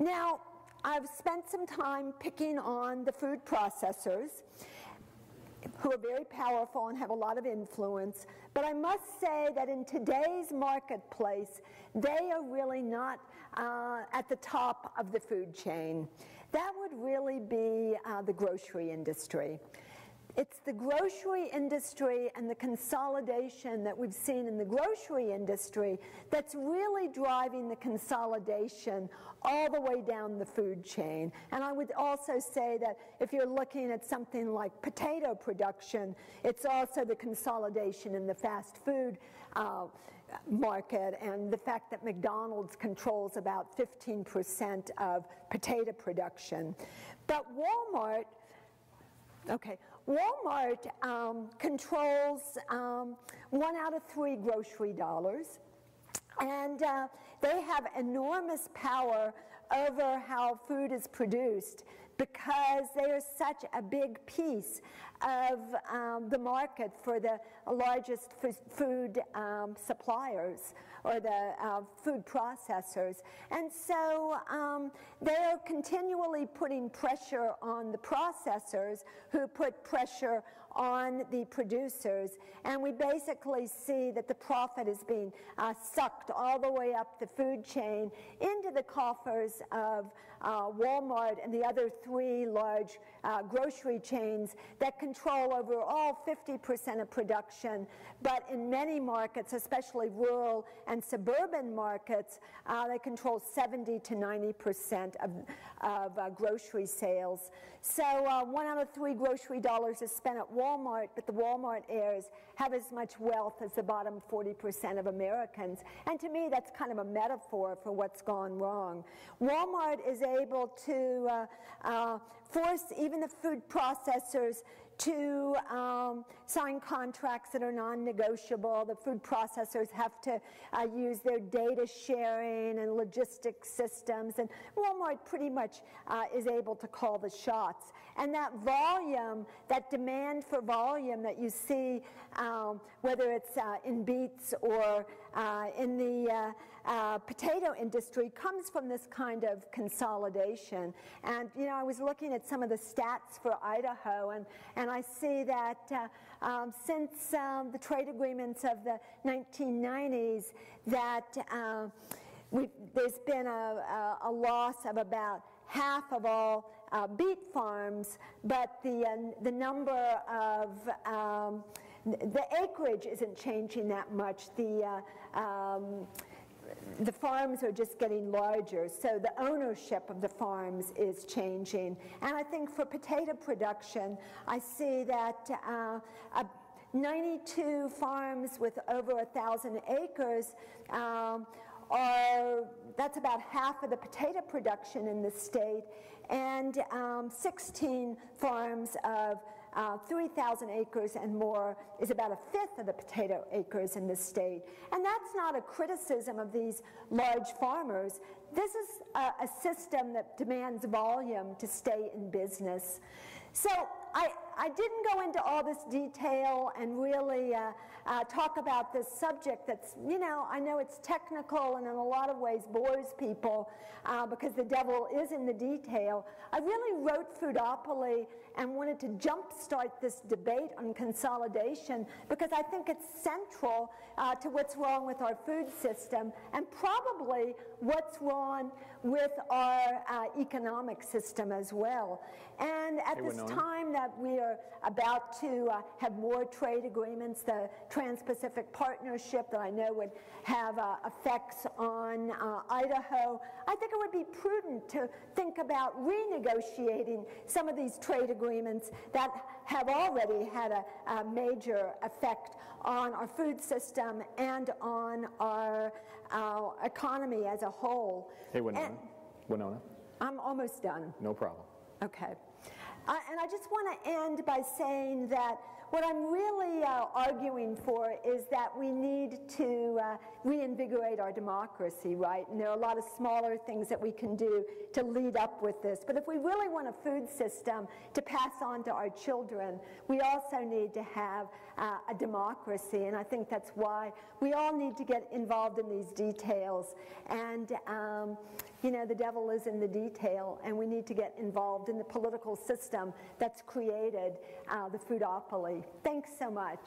Now, I've spent some time picking on the food processors who are very powerful and have a lot of influence. But I must say that in today's marketplace, they are really not uh, at the top of the food chain. That would really be uh, the grocery industry. It's the grocery industry and the consolidation that we've seen in the grocery industry that's really driving the consolidation all the way down the food chain. And I would also say that if you're looking at something like potato production, it's also the consolidation in the fast food uh, market and the fact that McDonald's controls about 15% of potato production. But Walmart Okay, Walmart um, controls um, one out of three grocery dollars, and uh, they have enormous power over how food is produced because they are such a big piece of um, the market for the largest food um, suppliers or the uh, food processors. And so um, they're continually putting pressure on the processors who put pressure on the producers. And we basically see that the profit is being uh, sucked all the way up the food chain into the coffers of uh, Walmart and the other three large uh, grocery chains that control over all 50% of production. But in many markets, especially rural and suburban markets, uh, they control 70 to 90% of, of uh, grocery sales. So uh, one out of three grocery dollars is spent at Walmart, but the Walmart heirs have as much wealth as the bottom 40% of Americans. And to me, that's kind of a metaphor for what's gone wrong. Walmart is able to uh, uh, force even the food processors to um, sign contracts that are non-negotiable. The food processors have to uh, use their data sharing and logistics systems, and Walmart pretty much uh, is able to call the shots. And that volume, that demand for volume that you see, um, whether it's uh, in beets or uh, in the uh, uh, potato industry comes from this kind of consolidation. And, you know, I was looking at some of the stats for Idaho, and, and I see that uh, um, since um, the trade agreements of the 1990s, that uh, there's been a, a, a, loss of about half of all uh, beet farms, but the, uh, the number of um, the acreage isn't changing that much. The uh, um, the farms are just getting larger, so the ownership of the farms is changing. And I think for potato production, I see that uh, 92 farms with over a thousand acres um, are, that's about half of the potato production in the state, and um, 16 farms of uh, 3,000 acres and more is about a fifth of the potato acres in the state. And that's not a criticism of these large farmers. This is a, a system that demands volume to stay in business. So I, I didn't go into all this detail and really uh, uh, talk about this subject that's, you know, I know it's technical and in a lot of ways bores people uh, because the devil is in the detail. I really wrote Foodopoly and wanted to jumpstart this debate on consolidation because I think it's central uh, to what's wrong with our food system and probably what's wrong with our uh, economic system as well. And at hey, this time that we are about to uh, have more trade agreements, the Trans-Pacific Partnership that I know would have uh, effects on uh, Idaho, I think it would be prudent to think about renegotiating some of these trade agreements that have already had a, a major effect on our food system and on our uh, economy as a whole. Hey, Wenonah. And Wenonah. I'm almost done. No problem. Okay. Uh, and I just want to end by saying that what I'm really uh, arguing for that we need to uh, reinvigorate our democracy, right? And there are a lot of smaller things that we can do to lead up with this. But if we really want a food system to pass on to our children, we also need to have uh, a democracy. And I think that's why we all need to get involved in these details and um, you know, the devil is in the detail, and we need to get involved in the political system that's created uh, the foodopoly. Thanks so much.